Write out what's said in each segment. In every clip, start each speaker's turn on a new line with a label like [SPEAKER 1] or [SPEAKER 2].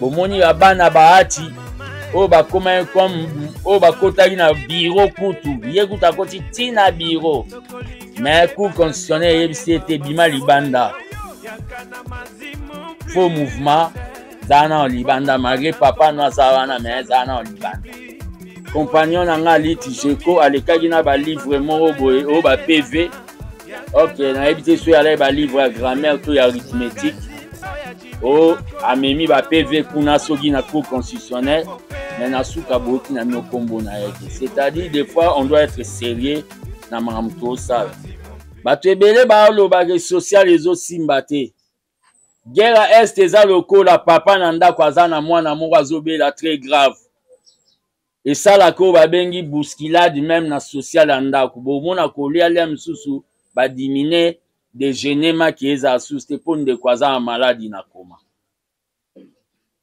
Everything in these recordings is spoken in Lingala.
[SPEAKER 1] bomoni ya bana bahati oyo bakomaki comme oyo bakotaki na biro kutu ye kutu akoti ti na biro me cour constitutionnel eyebisi ete bima libanda faux mouvement zala nao libanda malgré papa no aza wana me zala nao libanda compagnon na ngai aliti jeko alekaki na balivre moko boye oyo bapv ok nayebi te soki alai balivre ya grammaire to ya arithmétique o amemi ba pv kuna soki na cour constitutionnel me na suka boyoki na mino nkombo na ye te c'est-à-dire des fois on doit être sérieux na makambo tosala bato ebele balobaka social ezosimba te guerre ya est eza lokola papa na ndako aza na mwana moko azobela très grave esalaka oyo babengi bousculade meme na social ya ndako bomona kolia lia misusu badimine dejeuner maki ezala susu te mpo ndeko aza na maladi na koma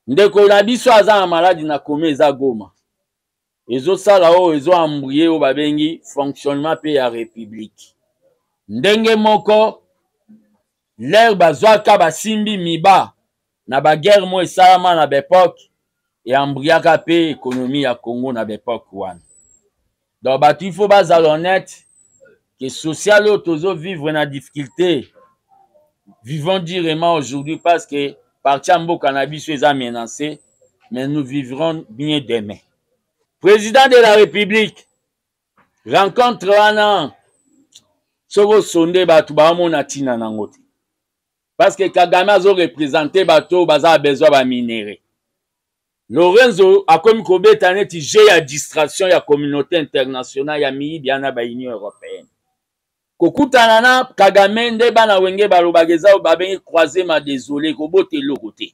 [SPEAKER 1] ndeko na biso aza na maladi na koma eza goma ezosala oyo ezo embrouye oyo babengi fonctionnement mpe ya republique ndenge moko lere bazwaka basimbi miba na ba guerre mo esalama na ba epoque eyambriaka mpe ekonomi ya congo na ba epoque wana donc bato il faut bazala honnête que social oyo tozo vivre na difficulté vivons durement aujourd'hui parce que parti ya mboka na biso eza menacé mais nous vivrons bien demain président de la république rencontre wana soki osonde bato baomona ntina nango te parce que kagame azo represente bato oyo baza na besoin ba minere lorenzo akomi kobeta neti jeu ya distraction ya communauté internationale ya miyibi ya na baunion européenne kokutana na kagame nde bana wenge balobaka eza oyo babengi croisema desole kobota eloko te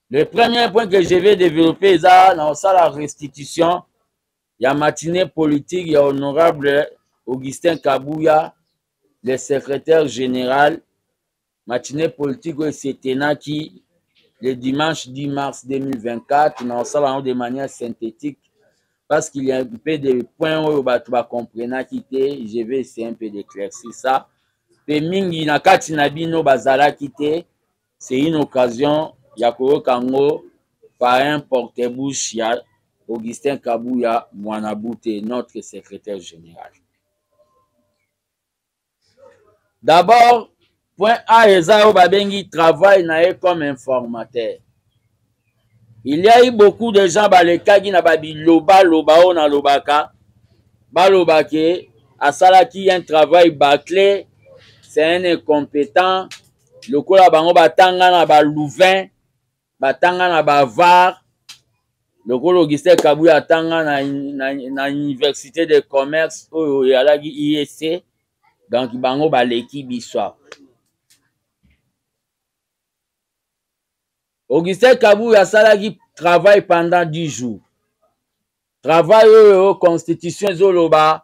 [SPEAKER 1] Le premier point que je vais développer eza na osala restitution ya matinée politique ya honorable Augustin Kabuya, le secrétaire général, matinée politique oyo esetenaki le dimanche 10 mars 2024 na osala yango de manière synthétique parce qu'il y a un peu de points oyo bato bacomprenaki te je vais essayer un peu d'éclaircir ça mpe mingi na kati na bino bazalaki te c'est une occasion ya koyoka yango par un porte bouche ya augustin kabuya mwana bute notre secrétaire général d'abord point a eza oyo babengi travail na ye comme informateur il y a eu beaucoup de gens balekaki na babilobaloba oyo nalobaka baloba ke asalaki un travail bâclé c'est un incompétent lokola bango batanga na balouvain batanga na bavare lokola augustin kabuya atanga na, na, na université de commerce oyo eyalaki iec donc bango baleki biso Augustin Kabuya asalaki travail pendant 10 jours. Travail oyo constitution ezoloba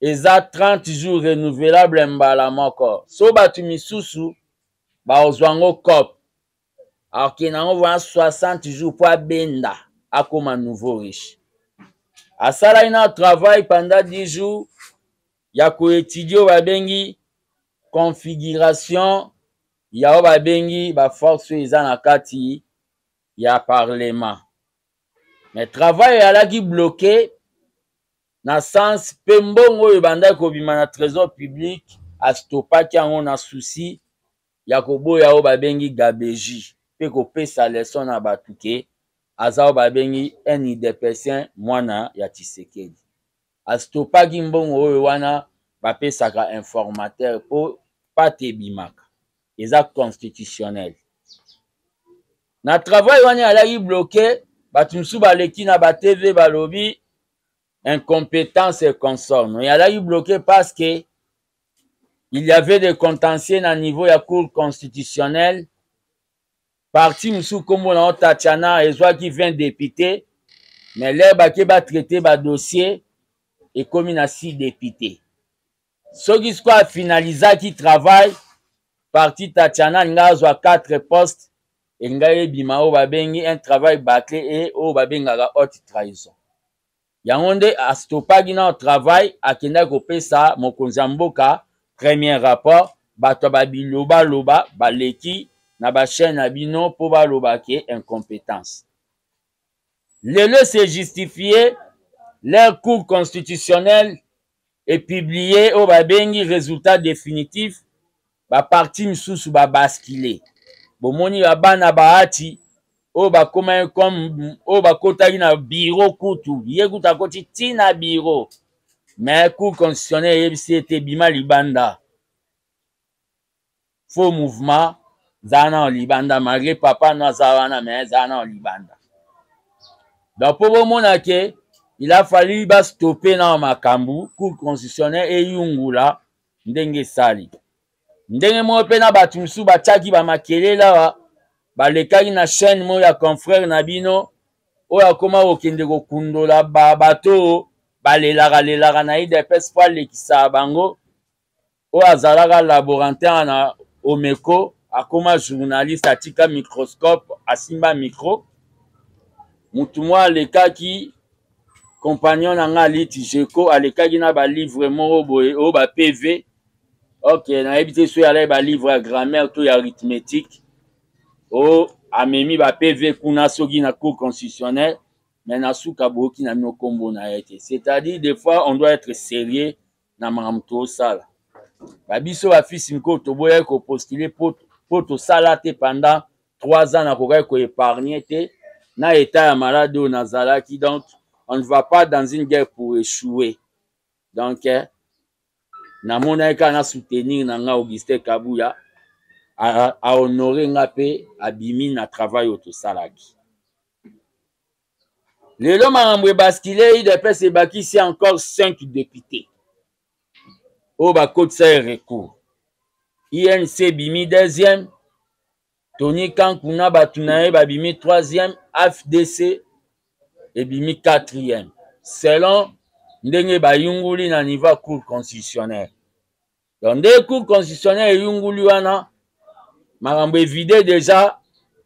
[SPEAKER 1] eza 30 jours renouvelable mbala moko. So bato misusu baozwa yango cop akende yango vraimen 60 jours mpo abenda akoma nouveau riche. Asalaki na travail pendant 10 jours ya ko etudier oyo babengi configuration ya oyo babengi ba force oyo eza na kati ya parlement mais travail eyalaki bloqué na sens mpe mbongo oyo ebandaki kobima na trésor public astopaki yango na souci ya koboya oyo babengi gabeji mpe kopesa leson na bato ke aza oyo babengi un idepesien mwana ya tshisekedi astopaki mbongo oyo wana bapesaka informateur mpo pate ebimaka eza constitutionnel na travail wana alaki bloke bato mosusu baleki na batv balobi incompétence et consort no alaki bloke parce que il y avait des contentieux na niveau ya cour constitutionnelle parti mosusu nkombo na yo tatiana ezwaki 20 député mais lere bake batraite badossier ekomi na 6 député soki sikoyo afinalizaki travail parti tatiana alinga azwa 4 poste elinga ebima oyo babengi un travail bâcle e oyo babengaka haute trahison yango nde astopaki nao travail akendaki kopesa mokonzi ya mboka premier rapport bato ya babilobaloba baleki na bachaine ya bino mpo baloba ke incompetence lelo ese justifie leur cour constitutionnelle epublie oyo babengi résultat définitif baparti misusu babaskile bomoni babana bahati oyo bakomaki comme oyo bakotaki na biro kutu ye kutu akoti ti na biro mais cour constitutionnel eyebisi ye te bima libanda faux mouvement zala nao libanda malgré papa no aza wana mais zala nao libanda donc mpo bomona ke il a fallu bastope nao makambo cour constitutionnel eyungula ndenge esali ndenge moko mpe na bato mosusu batiaki bamakelele awa balekaki na chaîne moko ya confrère na bino oyo akoma kokende kokundola bato oyo balelaka lelaka na idps mpo alekisa bango oyo azalaka laborantin na omeko akoma journaliste atika microscope asimba micro motu moko alekaki compagnon na nga aliti jeko alekaki na balivre moko boye oyo ba pv ok nayebi te soki alaki balivre ya grammaire to ya arithmétique o amemi ba pv kuna soki na cour constitutionnel mais na suka boyoki na bino nkombo na ye te c'est-à-dire des fois on doit être sérieux na makambo tosala babiso bafisi miko toboyaki kopostule mpo tosala te pendant trois ans nakokaki koepargne te na etat ya malade oyo nazalaki donc on ne va pas dans une guerre pour échouer donc eh, namonaki kaka na soutenir na nga augustin kabuya ahonore nga mpe abimi na travail oyo tosalaki lelo makambo ebaskile idps ebakisi encore 5 député oyo bakotisa ye recours inc ebimi deuxième tony kankuna bato na ye babimi troisième afdc ebimi quatrième selon ndenge bayunguli na niveau ya cour constitutionnelle donc nde cour constitutionnel eyunguli wana makambo evide deja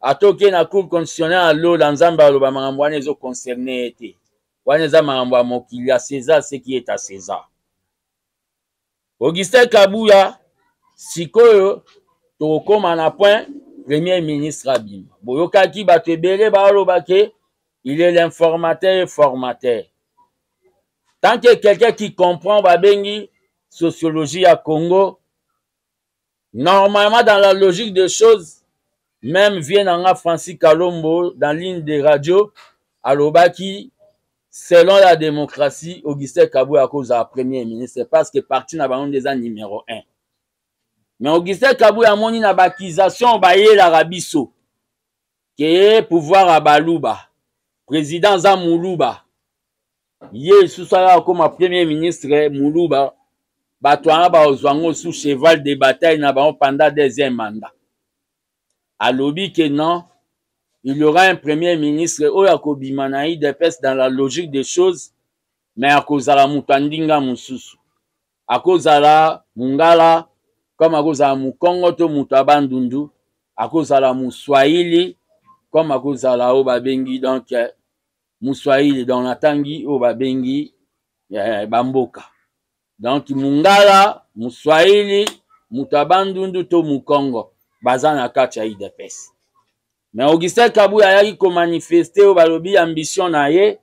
[SPEAKER 1] atoke na cour constitutionnel ya lola nzambe aloba makambo wana ezoconcerne ye te wana eza makambo ya mokili ya césar seki eta césar augustin kabuya sikoyo tokokóma na point premier ministre abima boyokaki bato ebele baoloba ke il est l'informateur et formateur tant que quelqu'un qui comprend babengi sociologie ya congo normalement dans la logique des choses même vie na nga francis kalombo dans l'une des radios alobaki selon la démocratie augustin kabwe akozala premier ministre parce que parti na bango nde eza numéro 1 mais augustin kabwe amoni na baakisation bayelaka biso ke pouvoir ya baluba président aza moluba ye lisusu aya akoma premier ministre muluba bato wana bazwa yango sous cheval de bataille na bango pendant deuxième mandat alobi ke non il y aura un premier ministre oyo akobima na udps dans la logique des choses mais akozala moto ya ndinga mosusu akozala mungala comme akozala mokongo to moto ya bandundu akozala moswahili comme akozala oyo babengi donc muswahili donc natangi oyo babengi eh, bamboka donc mungala muswahili moto ya bandundu to mukongo baza na kati ya idps me augustin kabuya ayaki komanifeste oyo balobi ambition na ye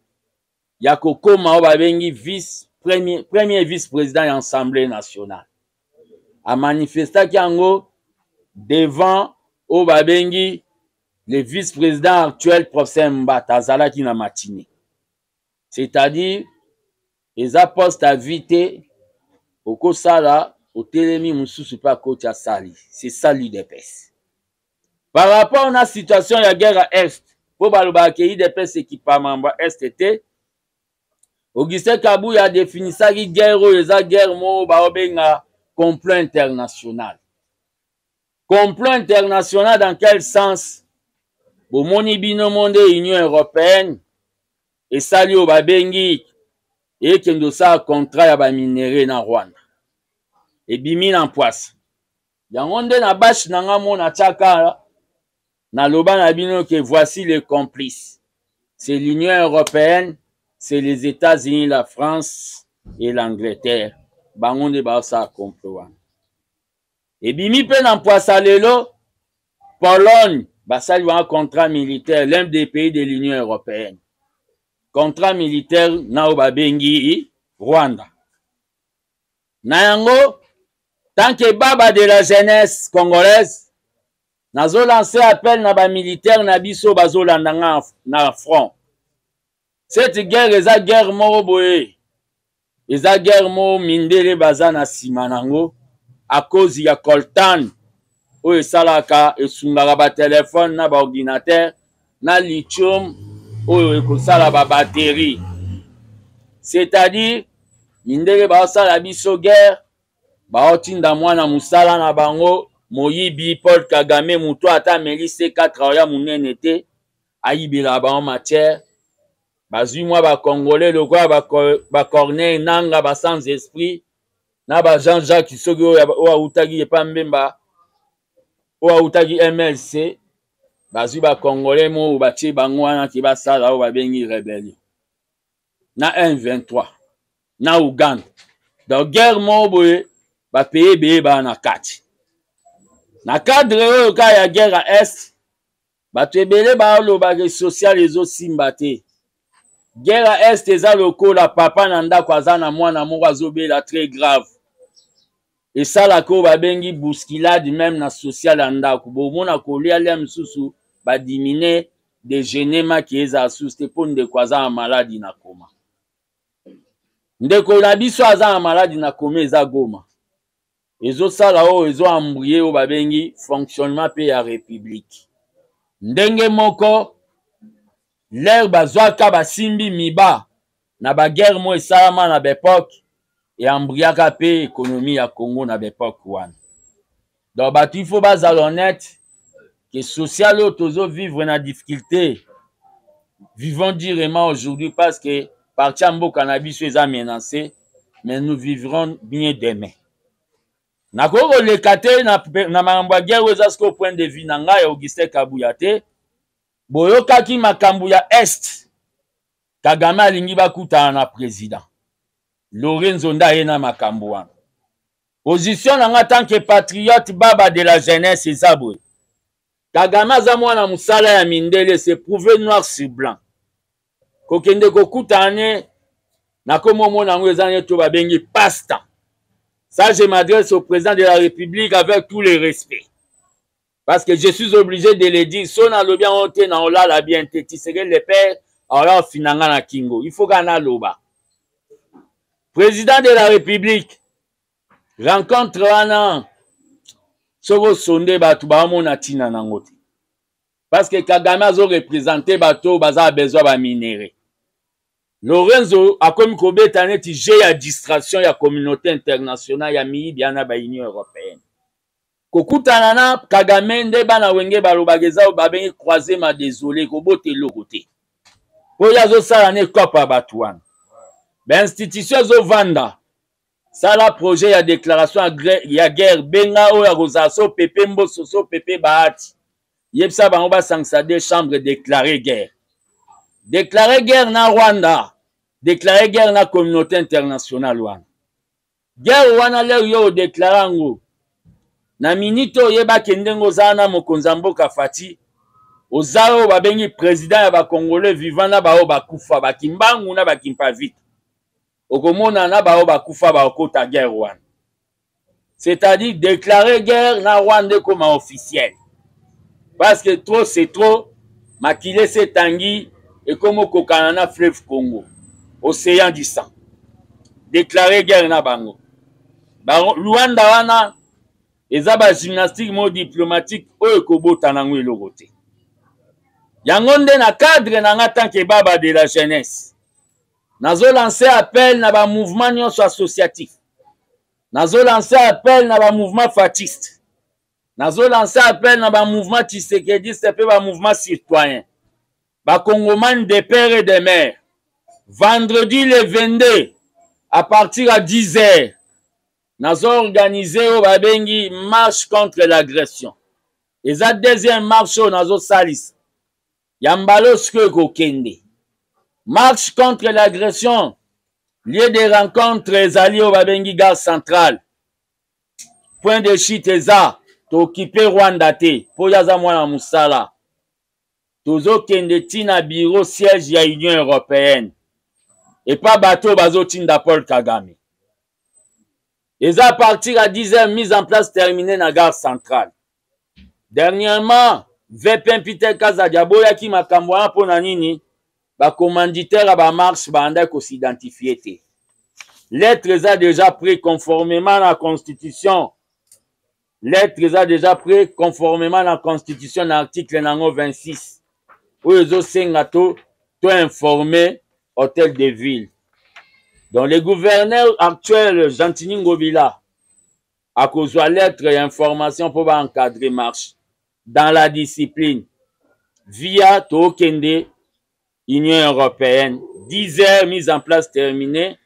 [SPEAKER 1] ya kokoma oyo babengi vice premier, premier vice président ya assemblée nationale amanifestaki yango devant oyo babengi Le vice-president actuel professeur Mbata azalaki na matine. C'est-à-dire eza poste à vie te okosala otelemi mosusu mpe akoti asali. C'est ça l'UDPS. Par rapport na situation ya guerre à Est, mpo balobaka ke udps ekipa mambo ya este te augustin kabuya adefinisaki guerre oyo eza guerre moko baobenga complot international Complot international dans quel sens? Bomoni bino monde Union européenne esali oyo babengi ekende osala contrat ya ba minerais na Rwanda. Ebimi na mpwasa. Yango nde na bashi na nga mona atyaka naloba na bino que voici les complices. C'est l'Union européenne, c'est les États-Unis, la France et l'Angleterre. Bango nde baosala complot wana. Ebimi mpe na mpwasa lelo, Pologne basali bango contrat militaire, l'un des pays de l'Union européenne. Contrat militaire na oyo babengi Rwanda. Na yango, tant que baba de la jeunesse congolaise, nazo lancer appel na ba militaires na biso bazolanda nga na front. Cette guerre eza guerre moko boye eza guerre mo mindele baza na nsima nango à cause ya coltan oyo esalaka esungaka batelefone na baordinatere na lithium oyo ekosala babateri c'est-à-dire mindele baosala biso guerre baotinda mwana mosala na bango moyibi paul kagame moto ata ameli c4 oya monene te ayibela bango matière bazwi mwa ba congolais lokola ba, ba corneille nanga ba sans esprit na ba jean jacques soki oyo awutaki epa mbemba oyo awutaki mlc bazwi ba congolais moo batie bango wana ke basala oyo babengi rebellion na m23 na uganda donc guerre moo boye bapeye beye baa na kati na cadre oyo kaka ya guerre ya est bato ebele baoloba ke social ezosimba te guerre ya est eza lokola papa na ndako aza na mwana moko azobela très grave esalaka oyo babengi bousculade meme na social ya ndako bomona kolia lia mosusu badimine dejeuner maki ezala susu te mpo ndeko aza na maladi na koma ndeko na biso aza na maladi na koma eza goma ezosala oyo ezo embrouye oyo babengi fonctionnement mpe ya république ndenge moko lere bazwaka basimbi miba na baguerre mo esalama na baepoke eambriaka mpe ekonomi ya congo na baepoke wana donc bato ifo bazala honnete que social oyo tozo vivre na difficulté vivons durement aujourd'hui parce que parti ya mboka na biso eza menacé mais nous vivrons bien demain nakoki koleka te na, na makambo ya guerre oyo eza sikoyo point de vue na ngai ya augustin kabuya te boyokaki makambo ya est kagame alingi bakutana na président lorenzo nde aye na makambo wana position na nga tant que patriote baba de la jeunesse eza boye kagame aza mwana mosala ya mindele se prouve noir sur blanc kokende kokutana ne nakomi omona yango eza ne to babengi passe temps ça je m'adresse au président de la république avec tous les respects Parce que je suis obligé de le dire, son alobi yango te na olala bien te, Tshisekedi le père aoya ofina nga na kingo. Il faut kaka naloba. Président de la République, rencontre wana soki osonde bato baomona ntina nango te. Parce que Kagame azo représente bato oyo baza besoin ba minerais. Lorenzo akomi kobeta neti jeu ya distraction ya communauté internationale ya miyibi yana ba Union européenne. kokutana na kagame nde bana wenge balobaka eza oyo babengi croisema desole kobota eloko te mpo ye azosala na ecope ya bato wana bainstitution ezovanda sala projet ya déclaration ya guerre benga oyo akozala so pepe mboso so pepe bahati yebisa bango basangisa de chambre déclare guerre déclare guerre na rwanda déclare guerre na communauté internationale wana Guerre wana leo yo o declara yango na minute oyo yeba ke ndenge oza wana mokonzi ya mboka Fatshi oza oyo babengi president ya ba congolais vivant na baoyo bakufa ba kimbangu na ba kimpavita okomona na baoyo bakufa bakokota guerre wana c'est à dire declare guerre na rwanda ekoma officielle parce que trop c'est trop makila esi etangi ekomi okokana na fleuve congo océan du sang déclare guerre na bango luanda wana eza bagymnastique moko diplomatique oyo ekobota nango eloko te yango nde na cadre na nga tanke baba de la jeunesse nazolanse appel na bamouvement nyonso associatif nazolanse appel na bamouvement fatiste nazo lance appel na ba mouvement tshisekediste mpe ba mouvement citoyen bakongomani de père et de mère vendredi le 22 à partir ya 10 heures nazo organise oyo babengi marche contre l'agression eza deuxième marche oyo nazosalisa ya mbala oyo sikoyo ekokende marche contre l'agression lieu de rencontre ezali oyo babengi gare centrale point de chute eza tokipe rwanda te mpo ye aza mwana mosala tozokende ti na biro siège ya union européenne epa bato oyo bazotinda paul kagame eza à partir ya 10 heures mise en place terminée na gare centrale dernièrement vpmpiter kazadi aboyaki makambo wana mpo na nini ba commanditaire ya ba marche baandaki kosidentifie te lettre eza deja pris conformément na constitution lettre eza deja pris conformément na constitution na article na yango 26 oyo ezosenga to to informe hôtel de ville donc le gouverneur actuel gentini ngobila akozwa lettre ya information mpo baancadre marche dans la discipline via tokende union européenne 10 heures mise en place terminée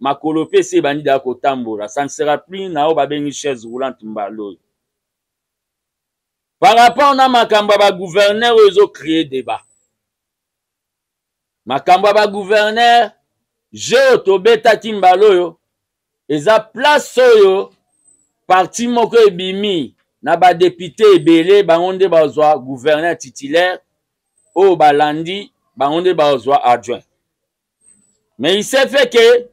[SPEAKER 1] makolo mpe se ebandi daa kotambola ça ne sera plus na oyo babengi chaise roulante mbala oyo par rapport na makambo ya bagouverneur oyo ezocree débat makambo ya bagouverneur jeu oyo tobetaki mbala oyo eza place oyo parti moko ebimi na badepute ebele bango nde bazwa gouverneur titulaire oyo balandi bango nde bazwa adjoint mais il se fait que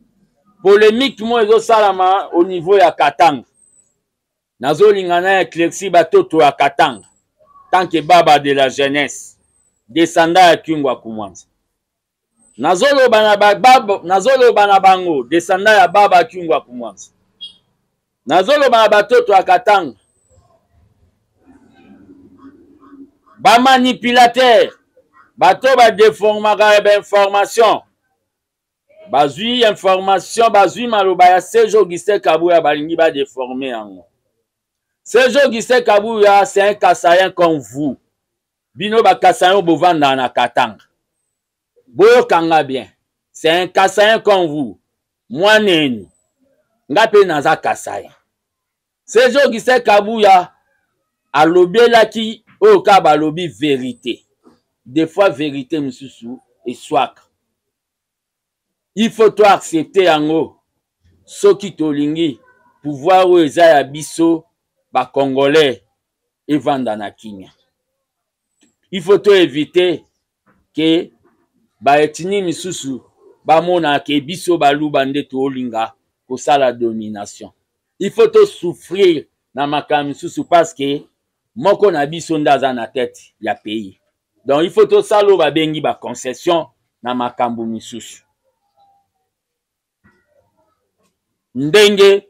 [SPEAKER 1] polemique moko ezosalama au niveau ya katanga Nazolinga na ya Clexi batoto ya Katanga tant que baba de la jeunesse descendant ya Kingwa Kumwanza. Nazoloba na ba, bab, nazoloba na bango descendant ya baba Kingwa Kumwanza. Nazoloba na batoto ya Katanga bamanipilatere bato badeformaka bainformation bazwi information bazwi maloba ya serge augustin kabuya balingi badeforme yango serge augustin kabuya c'est un kasayen comme vous bino bakasayen bovandaka na katanga boyokanga bien c'est un kasayen comme vous mwanenu nga mpe naza kasayen Serge Augustin Kabuya alobelaki oyo kaka balobi verite. Des fois verite misusu eswaka. Il faut to accepter yango soki tolingi pouvoir oyo eza ya biso ba congolais evanda na kimia. Il faut to éviter ke ba ethnie misusu bamona ke biso baluba nde tolinga kosala domination il faut to souffrir na makambo misusu parce que moko na biso nde aza na tete ya pays donc il faut tosala oyo babengi ba concession na makambo misusu ndenge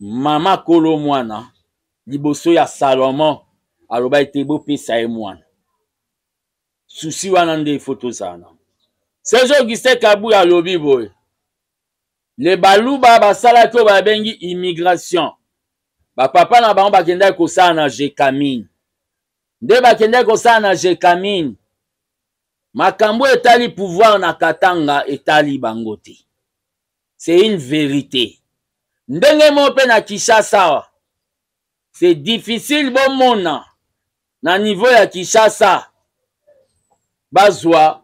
[SPEAKER 1] mama kolo mwana liboso ya salomon alobaki te bopesa ye mwana susi wana nde ifo tozala nango serge augustin kabuya alobi boye le baluba basalaki oyo babengi immigration bapapa na bango bakendaki kosala na jecamine nde bakendaki kosala na jecamine makambo etali pouvoir na katanga etali bango te c'est une verite ndenge moko mpe na kinshasa awa C'est difficile bomona na niveau ya Kinshasa bazwa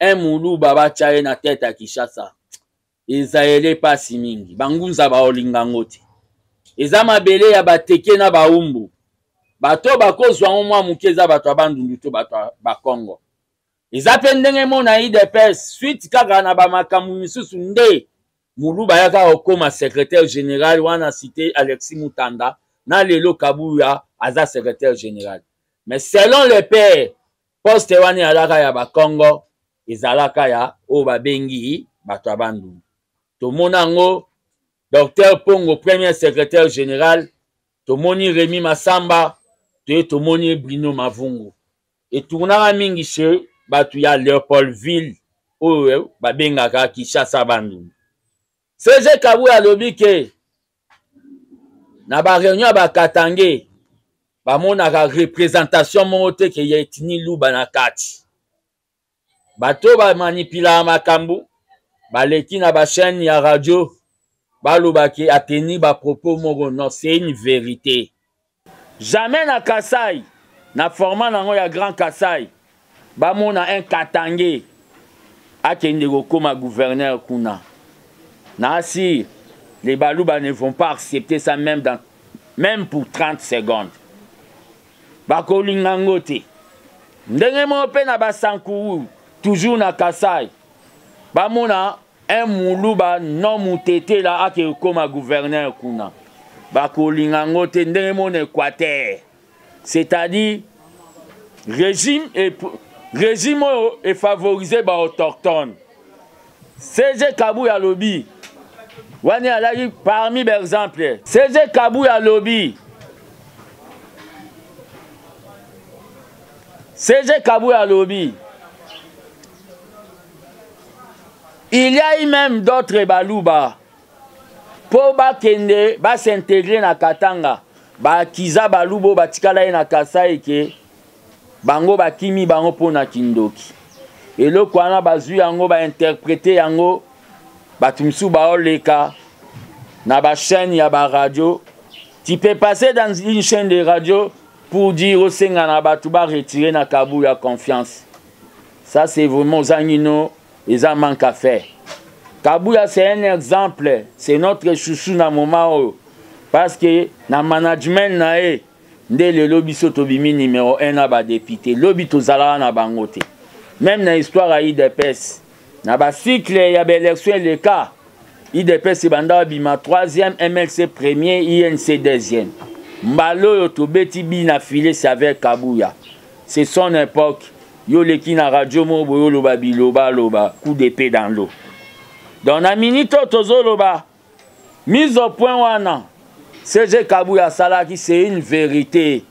[SPEAKER 1] un muluba batya ye na tete ya Kinshasa ezayele pasi mingi bangunza baolinga yango te eza mabele ya bateke na baumbu bato bakozwa yango mwa moke eza bato ya bandundu to bato ya bakongo eza mpe ndenge moko na idps suite kaka na bamakambo misusu nde muluba ayaka kokoma secrétaire général wana cité alexis mutanda na lelo kabuya aza secrétaire général mais selon le père poste wana eyalaka ya bakongo ezalaka ya oyo babengi bato ya bandundu tomona yango docteur pongo premier secrétaire général tomoni remi masamba toye tomoni brino mavungu etournaka mingi se bato ya leopoldville oyo babengaka kinshasa bandundu seze kabuya alobi ke na bareunion ya bakatange bamonaka représentation moko te ke ya etini luba na kati bato ba manipulaka makambo baleki na ba chaîne ya radio baloba ke ateni ba propos moko non c'est une verite jamais na kasai na format nango ya grand kasai bamona un katange akende kokoma gouverneur kuna na asire les baluba ne vont pas accepter ça même dans même pour 30 secondes bakolinga yango te ndenge moko mpe na basankuru toujours na kasai bamona un muluba non mutetela ake kokoma gouverneur kuna bakolinga yango te ndenge mona équateur c'est-à-dire régime, régime oyo efavorise baautochtone Serge Kabuya alobi wana alaki parmi ba exemple. Serge Kabuya alobi Serge Kabuya alobi il y a eu même d'autres baluba mpo bakende basintegre na katanga bakiza balubo batikala ye na kasai ke bango bakimi bango mpo na kindoki eloko wana bazwi yango bainterprete yango bato mosusu baoleka na bachaîne ya baradio tu peux passer dans une chaîne de radio pour dire osenga na bato baretire na kabu ya confiance ça c'est vraiment ozangi no eza manque à faire kabuya c'est un exemple c'est notre chouchou na moment oyo parce que na management na ye nde lelo biso tobimi numero 1 na badepute lobi tozalaka na bango te meme na histoire ya idps na bacycle ya baélection eleka idps ebanda babima 3e mlc premier inc 2e mbala oyo tobeti bi na file se avec kabuya c'est son époque yo oleki na radio moko boye oloba bilobaloba coup de pe dans l'eau donc na minute oyo tozoloba mise au point wana cg kabuya asalaki c'est une vérité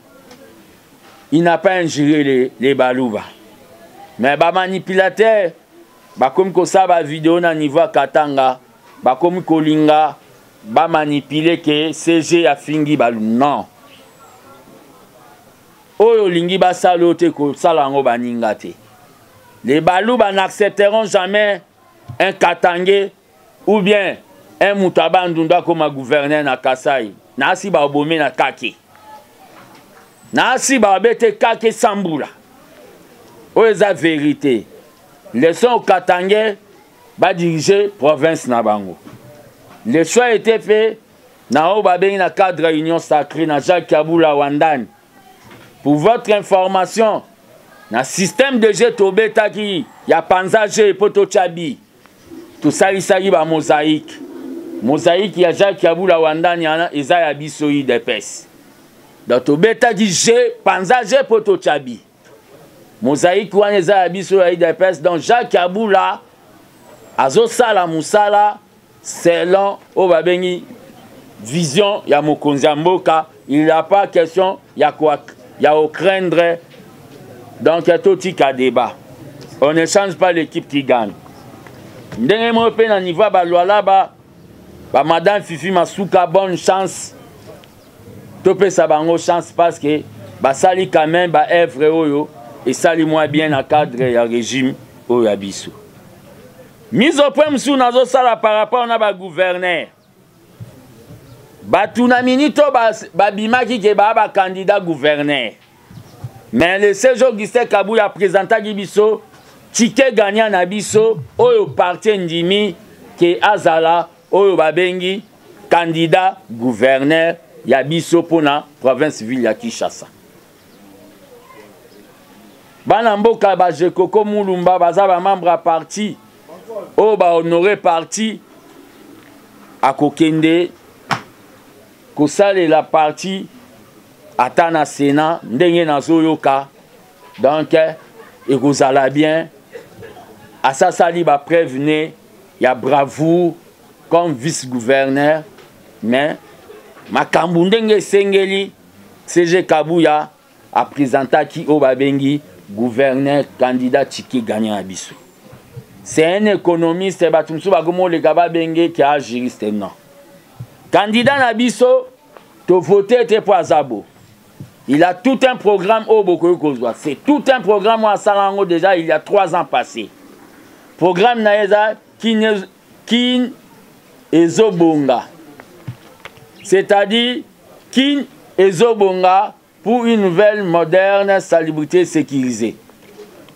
[SPEAKER 1] il n'a pas injuré les, les baluba mais bamanipulateur bakomi kosala bavideo na niveau ya katanga bakomi kolinga bamanipule ke cg afingi balu non oyo olingi basala oyo te kosala yango baninga te les baluba n'accepteront jamais un katangais ou bien un moto ya bandundu akoma gouverneur na kasai naasi babomi na kake naasi babete kake sambula oyo eza verité leson katange badirige province na bango leson ete mpe na oyo babengi na cadre ya union sacré na jacques kabula wandani pour votre information na système de jeu tobetaki ya panza jeu mpo totya bii tosalisaki ba mosaïque mosaïque ya jacques kabula wandani wana eza ya biso udps donc tobetaki je panza je mpo totya bi mosaïque wana eza ya biso ya udps donc jacques kabula azosala mosala selon oyo babengi vision ya mokonzi ya mboka il n'y a pas question ya quoi ya craindre donc totika débat on ne change pas l'équipe qui gagne ndenge moko mpe na niveau ya balwala ba bamadame fifi masuka bonne chance topesa bango chance parce que basali quand même baevre oyo esali mwa bien na cadre ya régime oyo ya biso mise au point mosusu nazosala par rapport na bagouverneur bato na minito babimaki ba ke baa bakandida gouverneur mais le 16 augustin kabuya apresentaki biso tike gagna na biso oyo parti endimi ke azala oyo babengi kandida gouverneur ya biso mpo na province ville ya kinshasa bana mboka bajekoko mulumba baza bamembre ya parti oyo bahonore parti akokende kosalela parti ata na senat ndenge nazoyoka donk ekozala bien asasali bapreuve ne ya bravoure comme vice gouverneur mais makambo ndenge esengeli CG Kabuya apresentaki oyo babengi gouverneur candidat ticket gagnant ya biso c'est un économiste bato mosusu bakomi oleka babenge ke a juriste non candidat na biso tovote te mpo aza bo il a tout un programme oyo bokoki kozwa c'est tout un programme oyo asala yango déjà il y a trois ans passé programme na ye eza kin ezobonga c'est-à-dire kin ezobonga pour une nouvelle moderne salubrité sécurisée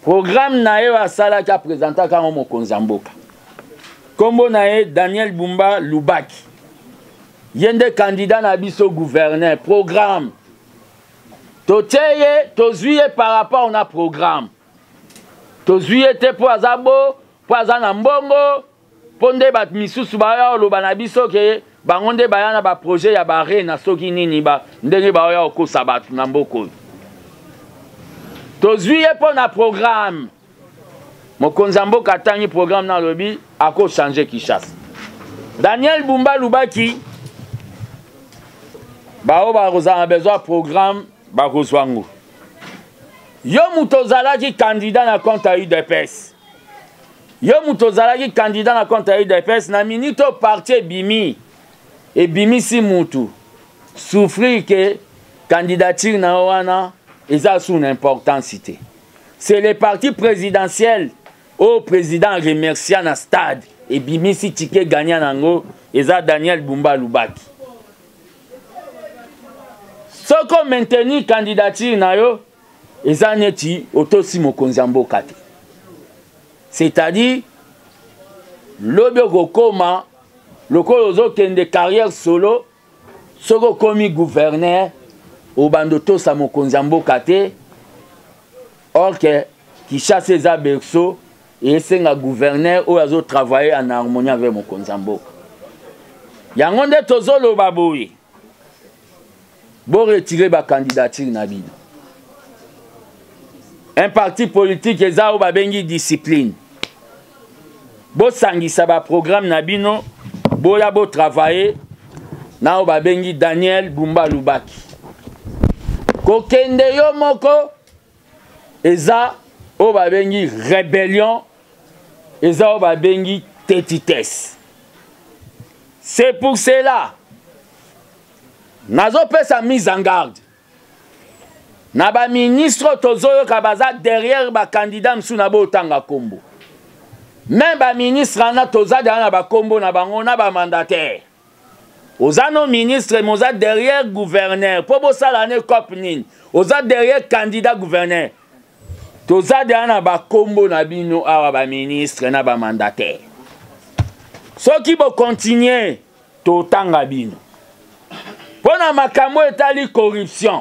[SPEAKER 1] programme na ye oyo asalaki apresentaki yango mokonzi ya mboka nkombo na ye daniel bumba lubaki ye nde kandida na biso gouverneur programme totye ye tozwi ye par rapport na programme tozwi ye te mpo aza bo mpo aza na mbongo mpo nde bato misusu baoya oloba na biso ke bango nde baya na baprojet ya barena soki nini ba, ndenge baoya kokosa bato na mboka oyo tozwi ye mpo na programe mokonzi ya mboka atangi programe nalobi akochange kishasa daniel bumba alobaki baoyo bakozala na besoin programe bakozwa ngo yo moto ozalaki kandida na compte ya udps yo moto ozalaki candidat na compte ya udps na minute oyo parti ebimi ebimisi mutu souffrir ke candidature na yo wana eza sur na importance te c'est le parti présidentiel oyo oh, président remercia na stade ebimisi tike gagna na yango eza daniel bumba alubaki soki omaintenir candidature na yo eza neti otosi mokonzi ya mboka te c'est-à-dire lobi okokoma lokola ozokende carrière solo soki okomi gouverneur obanda otosa mokonzi ya mboka te or ke kinshasa eza berceau esenga gouverneur oyo azotravaille en harmonie avec mokonzi ya mboka yango nde tozoloba boye Bo retirer ba candidature na bino. Un parti politique eza oyo babengi discipline. Bosangisa ba programme na bino boya bo travailler na oyo babengi Daniel Bumba Lubaki. Kokende yo moko eza oyo babengi rebellion eza oyo babengi tetitesse c'est pour cela nazopesa mise en garde na baministre oyo tozoyoka baza derrière bakandidat mosusu na botanga nkombo me baministre wana toza deja na bankombo na bango na bamandataire oza no ministre mais oza derrière gouverneur mpo bosala ne cope nini oza derrière candidat gouverneur toza deya na bakombo na bino awa baministre na bamandataire soki bokontinue totanga bino mpo na makambo etali corruption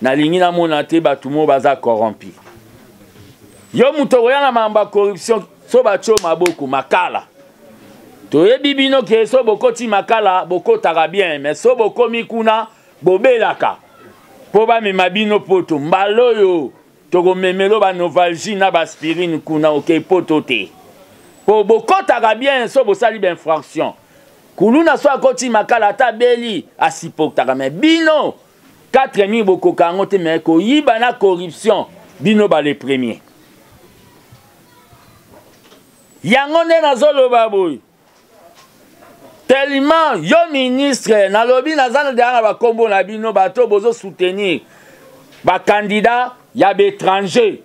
[SPEAKER 1] nalingi namona te bato moo baza corrompi yo moto okoya na mambo ya corruption so batyo maboko makala toyebi bino ke so bokoti makala bokotaka bien me so bokomi kuna bobelaka mpo bamema bino poto mbala oyo tokomemelo banovalgie na baspirine kuna okei okay, poto te mpo bokotaka bien so bosali bainfraction kuluna so akoti makala ata beli asipotaka me bino 4 mingi bokoka yango te me koyiba na corruption bino bale premier yango nde nazoloba boye tellement yo ministre nalobi naza na deya na bakombo na bino bato oyo bozosoutenir bakandida ya baétranger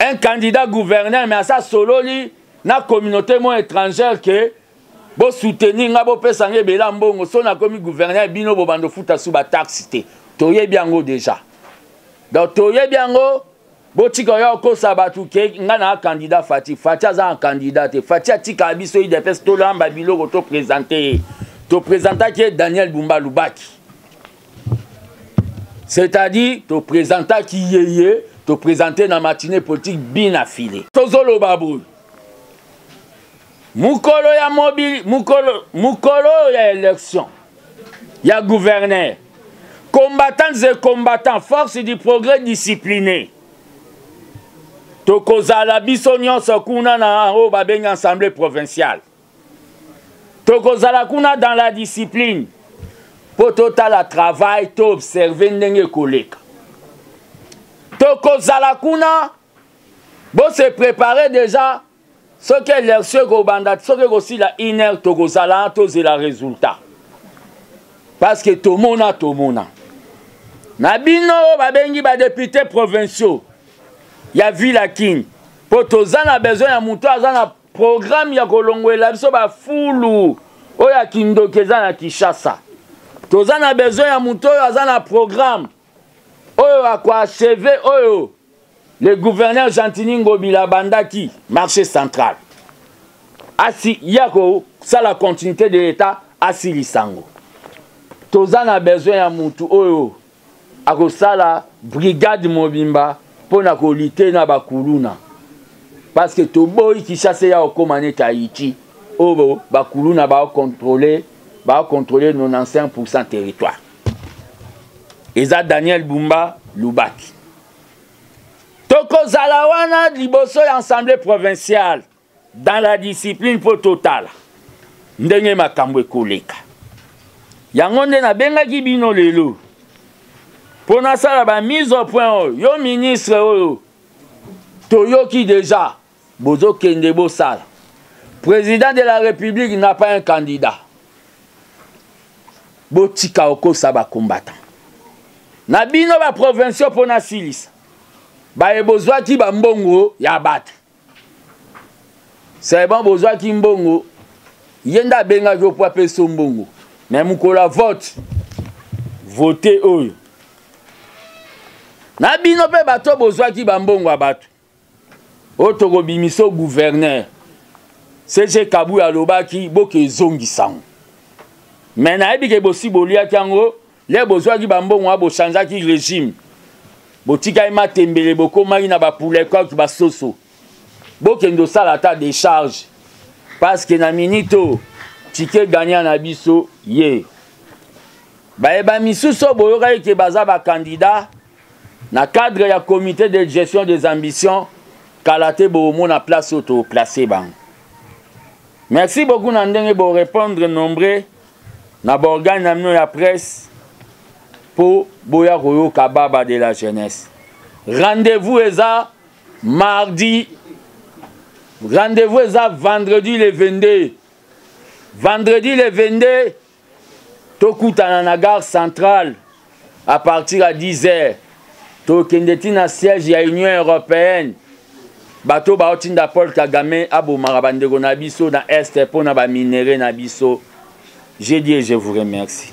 [SPEAKER 1] un candidat gouverneur mais asa asololi na communauté mo étrangère ke Bo soutenir nga bo pesa nga ebela mbongo so na komi gouverneur bino bo bando futa su ba taxes te. Toyebi yango déjà. Donc toyebi yango botika oya okosa bato ke ngai naa candidat fati fati aza na candidat te fati atikaka biso idps tolamba biloko topresente ye topresentaki ye daniel bumba lubaki c'est-à-dire topresentaki ye ye topresente na matinée politique bina file tozoloba boye mokolo ya mobili mokolo mokolo oyo ya election ya gouverneur combattants et combattants force du progrès discipliné tokozala biso nyonso kuna na oyo babengi assemblée provinciale tokozala kuna dans la discipline mpo totala travail to observe ndenge ekoleka tokozala kuna bose prépare déjà soki election ekobanda soki ekosila une heure tokozala tozela résultat parce que tomona tomona na bino oyo babengi badepute provinciaux ya ville ya king mpo toza na besoin ya moto aza na programme ya kolongwela biso bafulu oyo ya kindoki eza na kinshasa toza na besoin ya moto oyo aza na programme oyo akoacheve oyo le gouverneur gentini ngobila abandaki marché central asi ye akosala continuité de l'état asilisa yango toza na besoin ya mutu oyo akosala brigade mobimba mpo na kolite na bakuluna parce que toboyi kishasa ya okoma neti haïti oyo bakuluna baocontrole baocontrole 95 pourcent territoire eza daniel bumba lubaki tokozala wana liboso ya assemblée provinciale dans la discipline mpo totala ndenge makambo ekoleka yango nde nabengaki bino lelo mpo nasala bamise au point oyo yo ministre oyo toyoki deja bozokende bosala président de la république n'a pas un candidat botika okosa bacombattant na bino baprovinciaux mpo nasilisa baye bozwaki bambongo ya bato seulement bozwaki mbongo ye nde abengaki yo mpo apesi yo mbongo me mokolo ya vote vote oyo na bino mpe bato bozwaki bambongo ya bato oyo tokobimisa o gouverneur cg kabuya alobaki boke ezongisa yango me nayebi ke bosi boliaki yango le bozwaki bambongo ya bochangeaki regime botikaki matembele bokomaki na bapulekaki basoso bokende osala ata decharge parce que na minute oyo tike gagna na biso ye yeah. bayeba misusu oyo boyokaki ke baza bakandida na cadre ya comité de gestion des ambitions kala te bokomona place oyo tokoplace bango merci beaucoup na ndenge borépondre nombreux na baorgane na bino ya presse mpo boya koyoka baba de la jeunesse rendez-vous eza mardi rendez-vous eza vendredi le 22 vendredi le 22 tokutana na gare centrale à partir ya 10 heures tokende ti na siège ya union européenne bato baotinda paul kagame abomaka bandeko na biso na este mpo na baminerai na biso je dis et je vous remercie